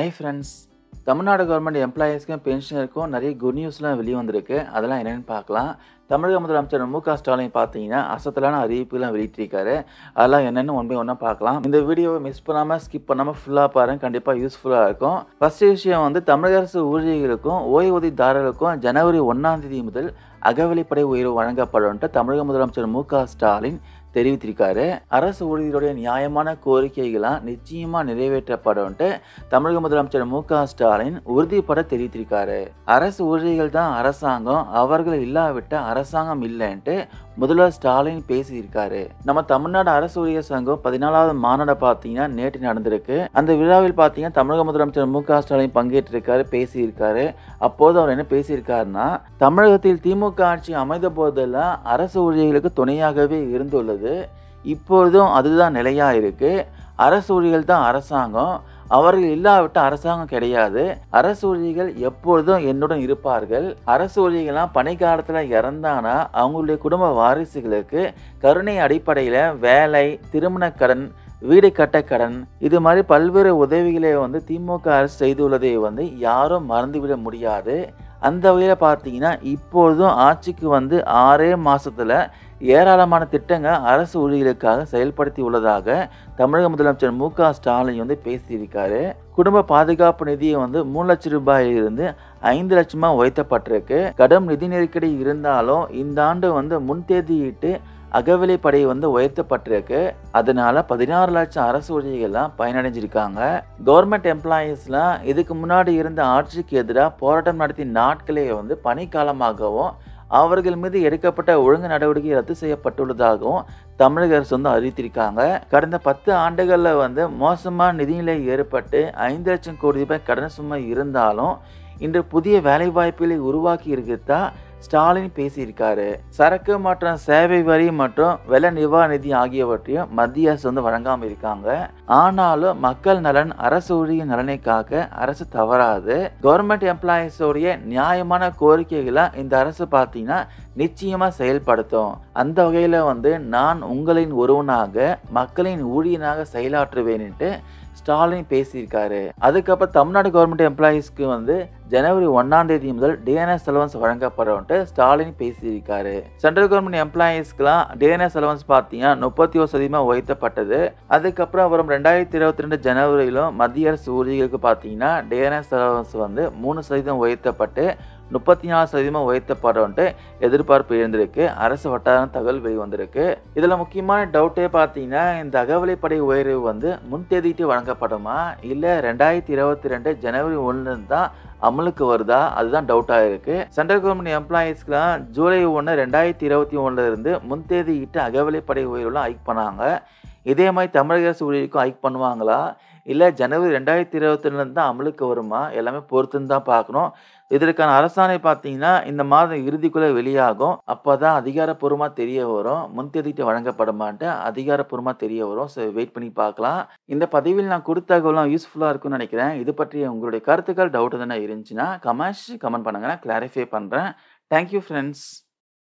ஐ friends Tamil Nadu government எம்ப்ளாயீஸ்க்கும் பென்ஷனருக்கும் நிறைய குட் நியூஸ்லாம் வெளியே வந்திருக்கு. அதெல்லாம் என்னென்னு பார்க்கலாம். தமிழக முதலமைச்சர் மு க ஸ்டாலின் பார்த்தீங்கன்னா அசத்தலான அறிவிப்புலாம் வெளியிட்டிருக்காரு. அதெல்லாம் என்னென்னு ஒன் பை ஒன்றா பார்க்கலாம். இந்த வீடியோவை மிஸ் பண்ணாமல் ஸ்கிப் பண்ணாமல் ஃபுல்லாக பாருங்க. கண்டிப்பாக யூஸ்ஃபுல்லாக இருக்கும். ஃபஸ்ட்டு விஷயம் வந்து தமிழக அரசு ஊழியர்களுக்கும் ஓய்வூதியதாரர்களுக்கும் ஜனவரி ஒன்றாம் தேதி முதல் அகவலிப்படை உயர்வு வழங்கப்படும்ட்டு தமிழக முதலமைச்சர் மு க ஸ்டாலின் தெரிவித்திருக்காரு. அரசு ஊழியர்களுடைய நியாயமான கோரிக்கைகளாம் நிச்சயமா நிறைவேற்றப்படும்ட்டு தமிழக முதலமைச்சர் மு க ஸ்டாலின் உறுதிப்பட தெரிவித்திருக்காரு. அரசு ஊழியர்கள் தான் அரசாங்கம் அவர்கள் இல்லாவிட்ட அரசாங்கம் இல்லைன்ட்டு முதல்வர் ஸ்டாலின் பேசியிருக்காரு. நம்ம தமிழ்நாடு அரசு ஊழியர் சங்கம் பதினாலாவது மாநாடு பார்த்தீங்கன்னா நேற்று நடந்திருக்கு. அந்த விழாவில் பார்த்தீங்கன்னா தமிழக முதலமைச்சர் மு க ஸ்டாலின் பங்கேற்றிருக்காரு பேசியிருக்காரு. அப்போது அவர் என்ன பேசியிருக்காருன்னா தமிழகத்தில் திமுக ஆட்சி அமைந்த போதெல்லாம் அரசு ஊழியர்களுக்கு துணையாகவே இருந்துள்ளது. இப்பொழுதும் அதுதான் நிலையாக இருக்குது அரசு ஊழியர்கள் தான் அரசாங்கம். அவர்கள் இல்லாவிட்ட அரசாங்கம் கிடையாது. அரசு ஊழியர்கள் எப்பொழுதும் என்னுடன் இருப்பார்கள். அரசு ஊழியர்கள்லாம் பணிக்காலத்தில் இறந்தானா அவங்களுடைய குடும்ப வாரிசுகளுக்கு கருணை அடிப்படையில் வேலை திருமண கடன் வீடு கட்ட கடன் இது மாதிரி பல்வேறு உதவிகளை வந்து திமுக அரசு செய்துள்ளதை வந்து யாரும் மறந்துவிட முடியாது. அந்த வகையில் பார்த்தீங்கன்னா இப்பொழுதும் ஆட்சிக்கு வந்து ஆறே மாதத்தில் ஏராளமான திட்டங்கள் அரசு ஊழியர்களுக்காக செயல்படுத்தி உள்ளதாக தமிழக முதலமைச்சர் மு க ஸ்டாலின் வந்து பேசியிருக்காரு. குடும்ப பாதுகாப்பு நிதியை வந்து மூணு லட்சம் ரூபாயிலிருந்து ஐந்து லட்சமாக உயர்த்தப்பட்டிருக்கு. கடும் நிதி நெருக்கடி இருந்தாலும் இந்த ஆண்டு வந்து முன்தேதியிட்டு அகவிலைப்படை வந்து உயர்த்தப்பட்டிருக்கு. அதனால பதினாறு லட்சம் அரசு ஊழியர்கள்லாம் பயனடைஞ்சிருக்காங்க. கவர்மெண்ட் எம்ப்ளாயீஸ்லாம் இதுக்கு முன்னாடி இருந்த ஆட்சிக்கு எதிராக போராட்டம் நடத்திய நாட்களே வந்து பணிக்காலமாகவும் அவர்கள் மீது எடுக்கப்பட்ட ஒழுங்கு நடவடிக்கை ரத்து செய்யப்பட்டுள்ளதாகவும் தமிழக அரசு வந்து அறிவித்திருக்காங்க. கடந்த பத்து ஆண்டுகளில் வந்து மோசமான நிதிநிலை ஏற்பட்டு ஐந்து லட்சம் கோடி ரூபாய் கடன் சுமை இருந்தாலும் இன்று புதிய வேலைவாய்ப்புகளை உருவாக்கி இருக்கிறதா ஸ்டாலின் பேசியிருக்காரு. சரக்கு மற்றும் சேவை வரி மற்றும் வெள்ள நிர்வாக நிதி ஆகியவற்றையும் மத்திய அரசு வந்து வழங்காமல் இருக்காங்க. ஆனாலும் மக்கள் நலன் அரசு ஊழிய நலனை காக்க அரசு தவறாது. கவர்மெண்ட் எம்ப்ளாயீஸோடைய நியாயமான கோரிக்கைகளை இந்த அரசு பார்த்தீங்கன்னா நிச்சயமாக செயல்படுத்தும். அந்த வகையில் வந்து நான் உங்களின் ஒருவனாக மக்களின் ஊழியனாக செயலாற்றுவேன்ட்டு ஸ்டாலின் பேசியிருக்காரு. அதுக்கப்புறம் தமிழ்நாடு கவர்மெண்ட் எம்ப்ளாயீஸ்க்கு வந்து ஜனவரி ஒன்னாம் தேதி முதல் டிஎன்எஸ் அலவன்ஸ் வழங்கப்படும்ட்டு ஸ்டாலின் பேசியிருக்காரு. சென்ட்ரல் கவர்மெண்ட் எம்ப்ளாயீஸ்க்குலாம் டிஎன்எஸ் அலவன்ஸ் பார்த்தீங்கன்னா முப்பத்தி ஒரு சதவீதமாக உயர்த்தப்பட்டது. அதுக்கப்புறம் வரும் ரெண்டாயிரத்தி இருபத்தி ரெண்டு ஜனவரியிலும் மத்திய அரசு ஊழியர்களுக்கு பார்த்தீங்கன்னா டிஎன்எஸ் அலவன்ஸ் வந்து மூணு சதவீதம் உயர்த்தப்பட்டு முப்பத்தி நாலு சதவீதமாக உயர்த்தப்படும்ட்டு எதிர்பார்ப்பு இருந்திருக்கு. அரசு வட்டார தகவல் வெளிவந்திருக்கு இதில் முக்கியமான டவுட்டே பார்த்தீங்கன்னா இந்த அகவலைப்படை உயர்வு வந்து முன்தேதிட்டு வழங்கப்படுமா? இல்லை ரெண்டாயிரத்தி இருபத்தி ரெண்டு ஜனவரி ஒன்று தான் அமலுக்கு வருதா? அதுதான் டவுட்டாக இருக்கு. சென்ட்ரல் கவர்மெண்ட் எம்ப்ளாயீஸ்க்குலாம் ஜூலை ஒன்று ரெண்டாயிரத்தி இருபத்தி ஒன்றுலேருந்து முன் முன்தேதியிட்டு அகவலைப்படை உயர்வுலாம் ஹைக் பண்ணாங்க. இதே மாதிரி தமிழக அரசு ஊழியருக்கும் ஹைக் பண்ணுவாங்களா? இல்லை ஜனவரி ரெண்டாயிரத்தி இருபத்தி தான் அமலுக்கு வருமா? எல்லாமே பொறுத்துன்னு தான் பார்க்கணும். இதற்கான அரசாணை பார்த்தீங்கன்னா இந்த மாதம் இறுதிக்குள்ளே வெளியாகும். அப்போ தான் அதிகாரப்பூர்வமாக தெரிய வரும். முன்தேதிட்டு மாட்டேன் அதிகாரப்பூர்வமாக தெரிய வரும். ஸோ வெயிட் பண்ணி பார்க்கலாம். இந்த பதிவில் நான் கொடுத்த தகவலாம் யூஸ்ஃபுல்லாக இருக்கும்னு நினைக்கிறேன். இது பற்றி உங்களுடைய கருத்துக்கள் டவுட் எதனா இருந்துச்சுன்னா கமெண்ட்ஸ் கமெண்ட் பண்ணுங்க. நான் கிளாரிஃபை பண்ணுறேன் தேங்க்யூ ஃப்ரெண்ட்ஸ்